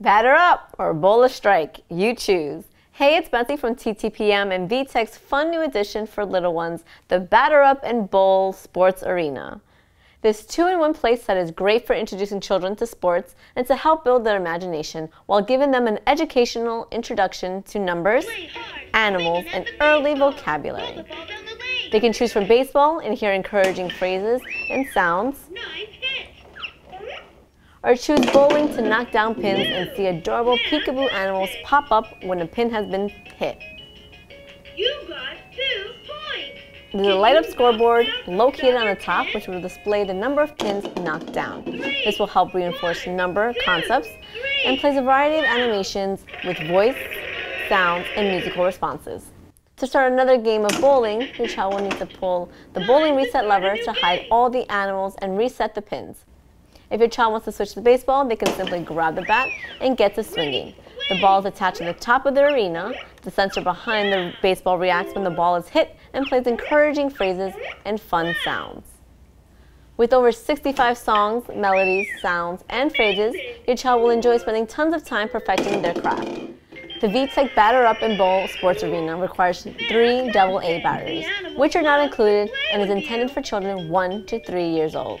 Batter up or bowl a strike, you choose. Hey, it's Betsy from TTPM and VTech's fun new addition for little ones, the Batter Up and Bowl Sports Arena. This two-in-one play set is great for introducing children to sports and to help build their imagination while giving them an educational introduction to numbers, animals, and early vocabulary. They can choose from baseball and hear encouraging phrases and sounds, or choose bowling to knock down pins and see adorable peekaboo animals pop up when a pin has been hit. You got two points. There's a light up scoreboard located on the top which will display the number of pins knocked down. This will help reinforce number concepts and plays a variety of animations with voice, sounds, and musical responses. To start another game of bowling, your child will need to pull the bowling reset lever to hide all the animals and reset the pins. If your child wants to switch to baseball, they can simply grab the bat and get to swinging. The ball is attached to the top of the arena. The sensor behind the baseball reacts when the ball is hit and plays encouraging phrases and fun sounds. With over 65 songs, melodies, sounds, and phrases, your child will enjoy spending tons of time perfecting their craft. The VTech Batter Up and Bowl Sports Arena requires three AA batteries, which are not included and is intended for children 1 to 3 years old.